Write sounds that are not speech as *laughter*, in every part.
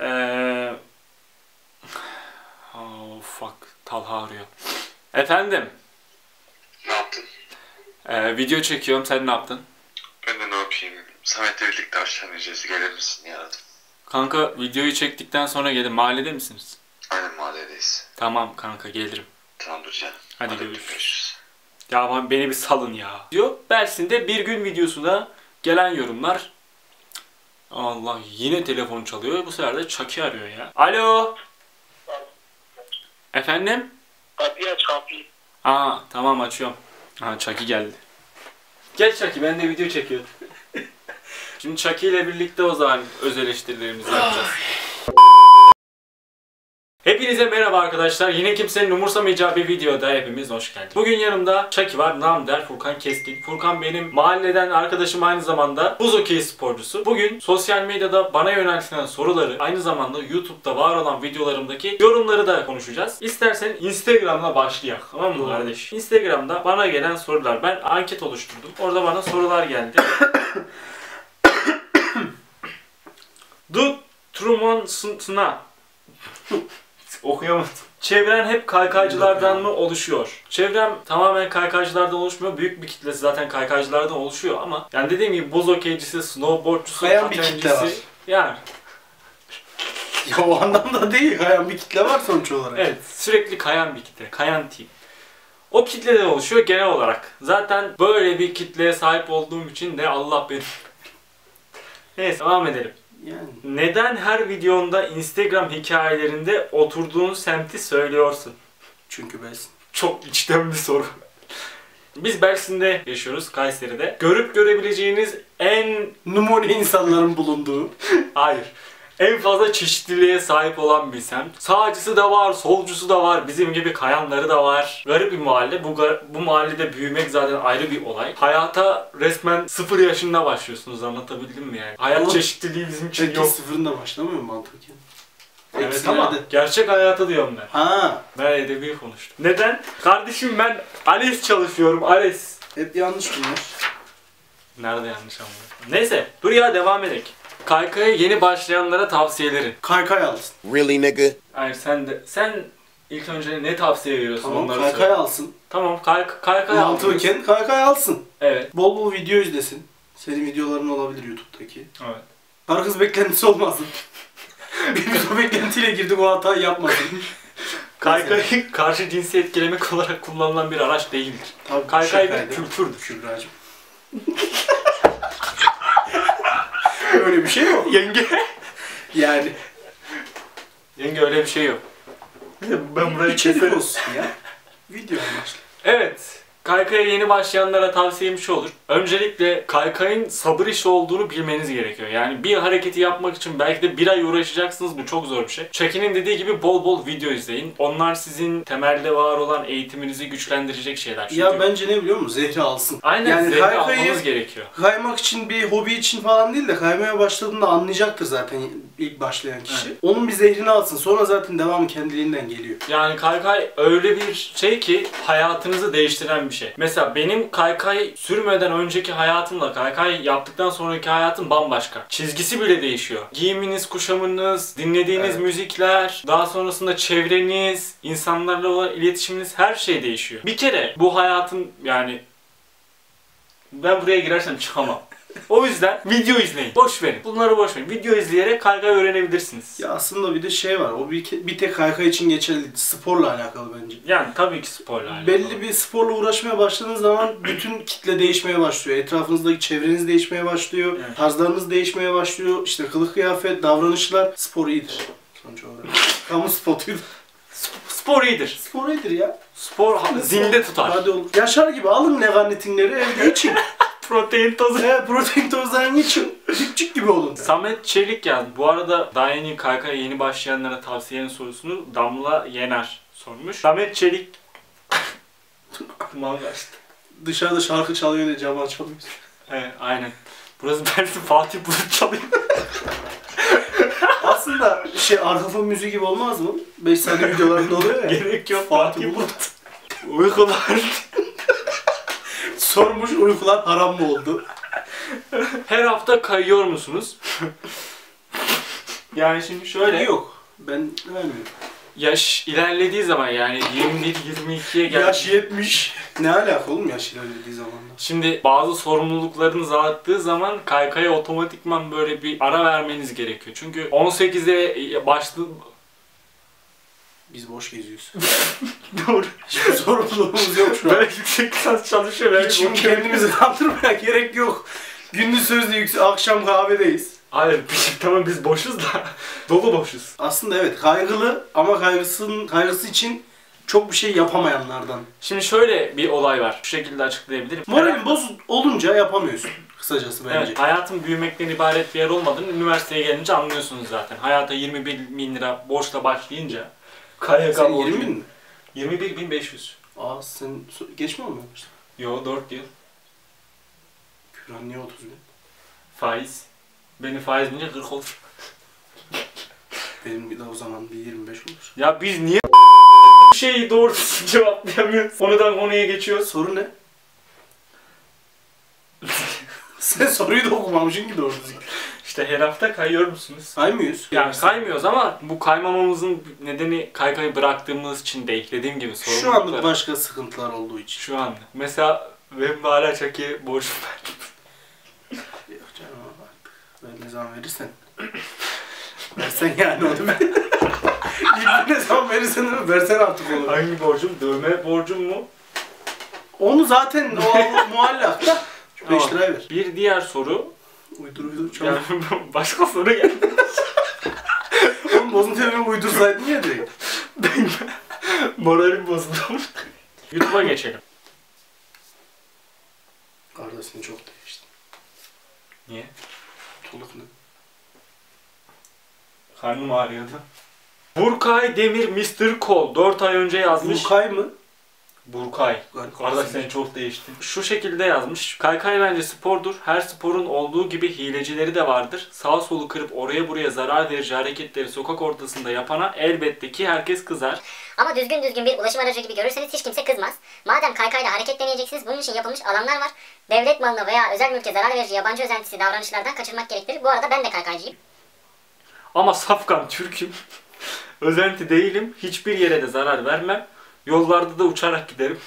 Eee... Oh fuck. Talha arıyor. Efendim. Ne yaptın? Ee, video çekiyorum. Sen ne yaptın? Ben de ne yapayım? Samet'le birlikte aşağı ineceğiz. Gelir misin aradım. Kanka videoyu çektikten sonra gelin. Mahallede misiniz? Aynen mahalledeyiz. Tamam kanka gelirim. Tamam duracağım. Hadi görüşürüz. Ya ama beni bir salın ya. Diyor. Bersin'de bir gün videosuna gelen yorumlar. Allah yine telefon çalıyor. Bu sefer de Çaki arıyor ya. Alo. Efendim? Kapıyı aç kapıyı. Aa tamam açıyorum. Ha Çaki geldi. Gel Çaki ben de video çekiyordum. *laughs* Şimdi Çaki ile birlikte o zaman öz eleştirilerimizi yapacağız. Hepinize merhaba arkadaşlar. Yine kimsenin umursamayacağı bir videoda hepimiz hoş geldiniz. Bugün yanımda Çaki var. Nam der Furkan Keskin. Furkan benim mahalleden arkadaşım aynı zamanda buz okey sporcusu. Bugün sosyal medyada bana yöneltilen soruları aynı zamanda YouTube'da var olan videolarımdaki yorumları da konuşacağız. İstersen Instagram'la başlayalım. Tamam mı kardeş? Instagram'da bana gelen sorular. Ben anket oluşturdum. Orada bana sorular geldi. *coughs* The Truman Sna Okuyamadım. Çevren hep kaykaycılardan mı oluşuyor? Çevrem tamamen kaykaycılardan oluşmuyor. Büyük bir kitlesi zaten kaykaycılardan oluşuyor ama yani dediğim gibi buz okeycisi, snowboardcusu, Kayan bir kitle var. Yani *laughs* Ya o anlamda değil. Kayan bir kitle var sonuç olarak. evet sürekli kayan bir kitle. Kayan team. O kitleden oluşuyor genel olarak. Zaten böyle bir kitleye sahip olduğum için de Allah beni... *laughs* Neyse devam edelim. Yani. Neden her videonda Instagram hikayelerinde oturduğun semti söylüyorsun? Çünkü Bersin. Çok içten bir soru. Biz Bersin'de yaşıyoruz, Kayseri'de. Görüp görebileceğiniz en... Numune insanların bulunduğu. Hayır. En fazla çeşitliliğe sahip olan bir semt. Sağcısı da var, solcusu da var, bizim gibi kayanları da var. Garip bir mahalle. Bu, bu mahallede büyümek zaten ayrı bir olay. Hayata resmen sıfır yaşında başlıyorsunuz anlatabildim mi yani? Hayat Ama çeşitliliği bizim için yok. sıfırında başlamıyor mu mantıken? Evet Eksi ama gerçek hayata diyorum ben. Ha. Ben edebi konuştum. Neden? Kardeşim ben ALES çalışıyorum. ALES. Hep yanlış bunlar. Nerede yanlış anladım? Neyse dur ya devam edelim. Kaykaya yeni başlayanlara tavsiyelerin. Kaykay alsın. Really, nigga? Hayır sen de sen ilk önce ne tavsiye veriyorsun Tamam onları kaykay alsın. Tamam kay kaykay aldınız. Mantıken kaykay alsın. Evet. Bol bol video izlesin. Senin videoların olabilir YouTube'daki. Evet. Karı kız beklentisi olmasın. *laughs* Biz o beklentiyle girdik o hatayı yapmasın. *laughs* Kaykay karşı cinsi etkilemek olarak kullanılan bir araç değildir. Tabii Kaykay bir şakaydı. kültürdür. Kübra'cığım. *laughs* Öyle bir şey yok. *laughs* Yenge. Yani Yenge öyle bir şey yok. Ben burayı keserim. olsun ya. Video amaçlı. Evet. Kaykaya yeni başlayanlara tavsiyem şu olur. Öncelikle kaykayın sabır işi olduğunu bilmeniz gerekiyor. Yani bir hareketi yapmak için belki de bir ay uğraşacaksınız. Bu çok zor bir şey. Çekin'in dediği gibi bol bol video izleyin. Onlar sizin temelde var olan eğitiminizi güçlendirecek şeyler. Çünkü Ya bence ne biliyor musun? Zehri alsın. Aynen yani zevk kaykayı almanız gerekiyor. kaymak için bir hobi için falan değil de kaymaya başladığında anlayacaktır zaten ilk başlayan kişi. Evet. Onun bir zehrini alsın. Sonra zaten devamı kendiliğinden geliyor. Yani kaykay öyle bir şey ki hayatınızı değiştiren bir şey. Mesela benim kaykay sürmeden önceki hayatımla kaykay yaptıktan sonraki hayatım bambaşka. Çizgisi bile değişiyor. Giyiminiz, kuşamınız, dinlediğiniz Evet. müzikler, daha sonrasında çevreniz, insanlarla olan iletişiminiz her şey değişiyor. Bir kere bu hayatın yani ben buraya girersem çıkamam. O yüzden video izleyin. Boş verin. Bunları boş verin. Video izleyerek kaykay öğrenebilirsiniz. Ya aslında bir de şey var. O bir, ke- bir tek kaykay için geçerli. Sporla alakalı bence. Yani tabii ki sporla alakalı. Belli bir sporla uğraşmaya başladığınız zaman bütün kitle değişmeye başlıyor. Etrafınızdaki çevreniz değişmeye başlıyor. Evet. Tarzlarınız değişmeye başlıyor. İşte kılık kıyafet, davranışlar. Spor iyidir sonuç olarak. Kamu spotuydu. Spor iyidir. Spor iyidir ya. Spor zinde tutar. Hadi olur. Yaşar gibi alın neganetinleri evde için. *laughs* Protein tozu. He, protein tozlarını için. Küçük gibi olun. Samet Çelik yazdı. Bu arada daha yeni kaykaya yeni başlayanlara tavsiyenin sorusunu Damla Yener sormuş. Samet Çelik *laughs* Aman kaçtı. Dışarıda şarkı çalıyor diye cam açamıyorsun. Evet aynen. Burası Bersin Fatih Bulut çalıyor. Aslında şey arka fon müziği gibi olmaz mı? 5 saniye videolarında oluyor ya. Gerek yok Fatih. Bulut. Uykular. Sormuş uykular haram mı oldu? Her hafta kayıyor musunuz? Yani şimdi şöyle Yok. Ben vermiyorum. yaş ilerlediği zaman yani 21-22'ye gel. Yaş 70. Ne alaka oğlum yaş ilerlediği zamanla? Şimdi bazı sorumluluklarınız arttığı zaman kaykaya otomatikman böyle bir ara vermeniz gerekiyor. Çünkü 18'e başlı... Biz boş geziyoruz. *laughs* Doğru. Hiçbir sorumluluğumuz yok şu an. Ben yüksek lisans çalışıyorum. Hiç kendimizi kandırmaya gerek yok. Gündüz sözde yüksek, akşam kahvedeyiz. Hayır biz- tamam biz boşuz da *laughs* dolu boşuz. Aslında evet kaygılı ama kaygısının kaygısı için çok bir şey yapamayanlardan. Şimdi şöyle bir olay var. Şu şekilde açıklayabilirim. Moralin bozuk olunca yapamıyorsun. Kısacası bence. Evet, hayatın büyümekten ibaret bir yer olmadığını üniversiteye gelince anlıyorsunuz zaten. Hayata 21 bin lira borçla başlayınca KYK Sen borcu- 20 bin mi? 21 bin 500. Aa sen so- geç mi olmamıştın? Yo 4 yıl. Küran niye 30 bin? Faiz. Benim faiz binince 40 olur. Benim bir de o zaman bir 25 olur. Ya biz niye *laughs* şeyi doğru cevaplayamıyoruz? Konudan konuya geçiyoruz. Soru ne? *laughs* sen soruyu da okumamışsın ki doğru düzgün. İşte her hafta kayıyor musunuz? Saymıyoruz. Yani kaymıyoruz ama bu kaymamamızın nedeni kaykayı bıraktığımız için değil. Dediğim gibi Şu sorumluluklar. anlık başka sıkıntılar olduğu için. Şu anda. Mesela benim hala çaki borcum var. Yok canım artık. Ben ne zaman verirsen. versen yani onu *laughs* bir. İlk ne zaman verirsen onu versen artık onu. Hangi borcum? Dövme borcum mu? Onu zaten o al- *laughs* muallak da. Şu 5 Tamam. liraya ver. Bir diğer soru. Uydur uydur Yani *laughs* başka soru geldi. *laughs* Oğlum bozuntu evine uydursaydın ya direkt. Moralim bozuldu. YouTube'a geçelim. Kardeşin çok değişti. Niye? Tuluk ne? Karnım ağrıyordu. Burkay Demir Mr. Cole 4 ay önce yazmış. Burkay mı? Burkay. Kardeş sen çok değiştin. Şu şekilde yazmış. Kaykay bence spordur. Her sporun olduğu gibi hilecileri de vardır. Sağ solu kırıp oraya buraya zarar verici hareketleri sokak ortasında yapana elbette ki herkes kızar. Ama düzgün düzgün bir ulaşım aracı gibi görürseniz hiç kimse kızmaz. Madem kaykayla hareket deneyeceksiniz bunun için yapılmış alanlar var. Devlet malına veya özel mülke zarar verici yabancı özentisi davranışlardan kaçırmak gerektirir. Bu arada ben de kaykaycıyım. Ama safkan Türk'üm. *laughs* Özenti değilim. Hiçbir yere de zarar vermem. Yollarda da uçarak giderim.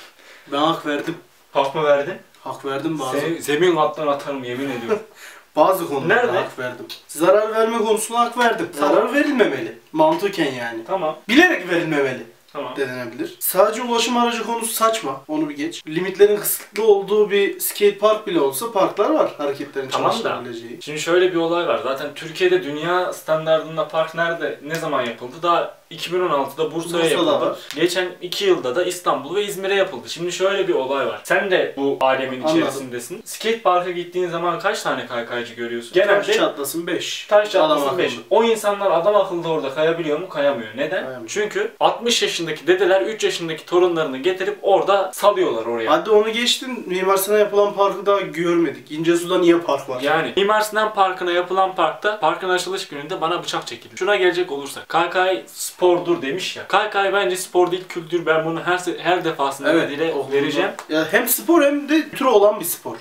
Ben hak verdim. Hak mı verdin? Hak verdim bazı. Seni zemin kattan atarım yemin ediyorum. *laughs* Bazı konularda Nerede? hak verdim. Zarar verme konusunda hak verdim. Tamam. Zarar verilmemeli. Mantıken yani. tamam. Bilerek verilmemeli Tamam. denenebilir. Sadece ulaşım aracı konusu saçma. Onu bir geç. Limitlerin kısıtlı olduğu bir skate park bile olsa parklar var hareketlerin Tamam da. çalışabileceği. Şimdi şöyle bir olay var. Zaten Türkiye'de dünya standartında park nerede, ne zaman yapıldı? Daha 2016'da Bursa'ya Bursa'da yapıldı. var. Geçen 2 yılda da İstanbul ve İzmir'e yapıldı. Şimdi şöyle bir olay var. Sen de bu alemin Anladım. içerisindesin. Skate parka gittiğin zaman kaç tane kaykaycı görüyorsun? Taş Genelde çatlasın 5. Taş çatlasın 5. O insanlar adam akıllı orada kayabiliyor mu? Kayamıyor. Neden? Kayamıyor. Çünkü 60 yaşındaki dedeler 3 yaşındaki torunlarını getirip orada salıyorlar oraya. Hadi onu geçtin. Mimar Sinan yapılan parkı daha görmedik. İncesu'da niye park var? Yani Mimar Sinan Parkı'na yapılan parkta parkın açılış gününde bana bıçak çekildi. Şuna gelecek olursak Kaykay spordur demiş ya. Kaykay bence spor değil kültür. Ben bunu her her defasında Evet. dile vereceğim. Ya hem spor hem de türü olan bir spor.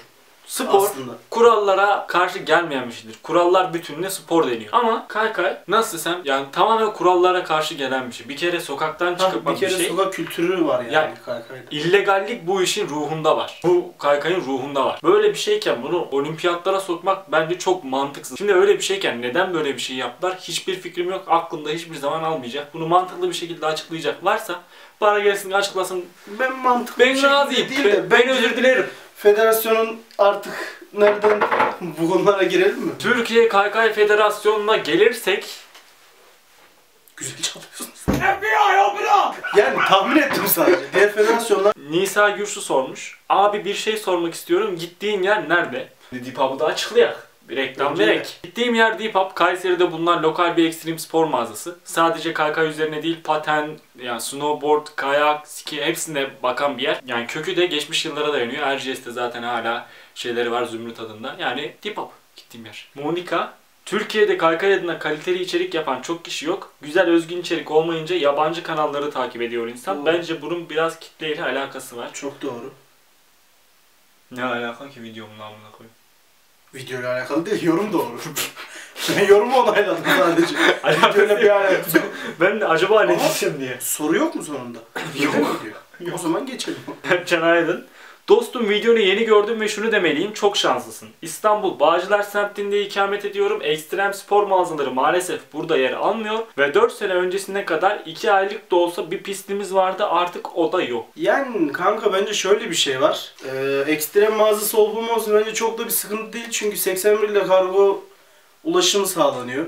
Spor Aslında. kurallara karşı gelmeyen bir şeydir. Kurallar bütününe spor deniyor. Ama kaykay nasıl desem yani tamamen kurallara karşı gelen bir şey. Bir kere sokaktan çıkıp bir kere bir şey. sokak kültürü var yani, Yani- kaykayda. İllegallik bu işin ruhunda var. Bu kaykayın ruhunda var. Böyle bir şeyken bunu olimpiyatlara sokmak bence çok mantıksız. Şimdi öyle bir şeyken neden böyle bir şey yaptılar? Hiçbir fikrim yok. Aklımda hiçbir zaman almayacak. Bunu mantıklı bir şekilde açıklayacak varsa bana gelsin açıklasın. Ben mantıklı bir Ben şekilde razıyım. değil Ben, de ben bence özür dilerim. Federasyonun artık nereden bu konulara girelim mi? Türkiye Kaykay Federasyonu'na gelirsek Güzel çalıyorsunuz. Yani tahmin ettim sadece. Diğer federasyonlar Nisa Gürsü sormuş. Abi bir şey sormak istiyorum. Gittiğin yer nerede? Dipap'ı da açıklayak. Bir reklam verek. Gittiğim yer Dipap. Kayseri'de bulunan lokal bir ekstrem spor mağazası. Sadece kaykay üzerine değil paten, yani snowboard, kayak, ski hepsine bakan bir yer. Yani kökü de geçmiş yıllara dayanıyor. Erciyes'te zaten hala şeyleri var Zümrüt adında. Yani Dipap gittiğim yer. Monika Türkiye'de kaykay adına kaliteli içerik yapan çok kişi yok. Güzel özgün içerik olmayınca yabancı kanalları takip ediyor insan. Oo. Bence bunun biraz kitleyle alakası var. çok doğru. Ne alaka ki videomun namına koyayım? Video ile alakalı değil, yorum doğru. *laughs* Ben yorumu onayladım sadece. Böyle bir yaptım. Ben de acaba ne Ama- diyeceğim diye. Soru yok mu sonunda? Yok. Yok. O zaman geçelim. Can Aydın. Dostum videonu yeni gördüm ve şunu demeliyim çok şanslısın. İstanbul Bağcılar semtinde ikamet ediyorum. Ekstrem spor mağazaları maalesef burada yer almıyor. Ve 4 sene öncesine kadar 2 aylık da olsa bir pistimiz vardı artık o da yok. Yani kanka bence şöyle bir şey var. Ee, ekstrem mağazası olup olmaması bence çok da bir sıkıntı değil. Çünkü 81 ile kargo ulaşımı sağlanıyor.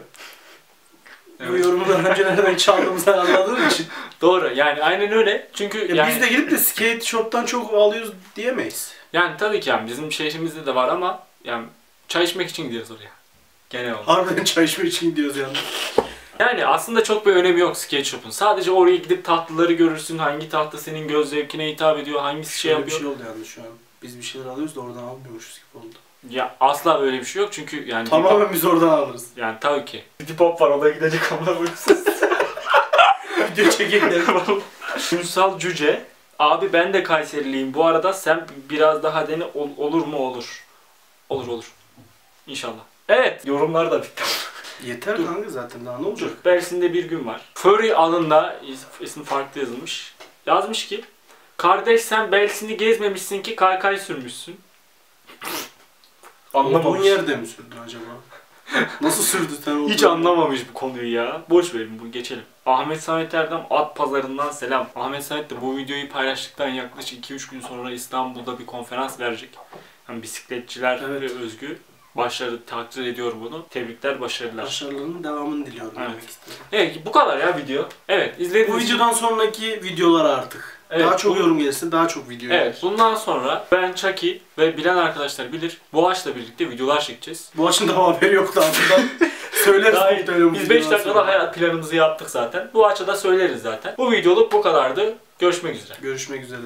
Bu Evet. yorumları öncelerden çaldığımızı anladığım için. Doğru yani aynen öyle. Çünkü Ya yani, Biz de gidip de skate shop'tan çok alıyoruz diyemeyiz. yani tabii ki yani bizim şehrimizde de var ama yani çay içmek için gidiyoruz oraya. Genel olarak. Harbiden çay içmek için gidiyoruz yani. Yani aslında çok bir önemi yok skate shop'un. Sadece oraya gidip tatlıları görürsün. Hangi tatlı senin göz zevkine hitap ediyor, hangisi şey Şöyle bir yapıyor. şey oldu yalnız şu an. Biz bir şeyler alıyoruz da oradan almıyormuşuz gibi oldu. Ya asla böyle bir şey yok çünkü yani Tamamen biz oradan alırız. yani tabii ki. City Pop var o da gidecek ama uykusuz. *laughs* Video çekekleri. Ünsal Cüce. Abi ben de Kayseriliyim. Bu arada sen biraz daha dene ol- olur mu olur. Olur olur. İnşallah. Evet yorumlar da bitti. Yeter kanka zaten daha ne olacak? Bersin'de bir gün var. Furry alında is- ismi farklı yazılmış. Yazmış ki Kardeş sen Belsin'i gezmemişsin ki kaykay sürmüşsün. Anlamamış. yerde mi sürdün acaba? Nasıl sürdü sen olduğun Hiç anlamamış bu konuyu ya. Boş verin bunu geçelim. Ahmet Samet Erdem at pazarından selam. Ahmet Samet de bu videoyu paylaştıktan yaklaşık 2-3 gün sonra İstanbul'da bir konferans verecek. Yani bisikletçiler Evet. ve özgü. Başarı takdir ediyorum bunu. Tebrikler, başarılar. Başarılarının devamını diliyorum Evet. demek istedim. Evet bu kadar ya video. Evet Bu izlediğiniz için- videodan sonraki videolar artık. Evet, daha çok bu- yorum gelirse daha çok video Evet gelir. bundan sonra ben Chucky ve bilen arkadaşlar bilir. Boğaç'la birlikte videolar çekeceğiz. Bu açın daha haberi yoktu aslında. *laughs* Söyleriz Daha muhtemelen Biz 5 videodan dakikada sonra. hayat planımızı yaptık zaten. Bu açıda söyleriz zaten. Bu videoluk bu kadardı. Görüşmek üzere. Görüşmek üzere.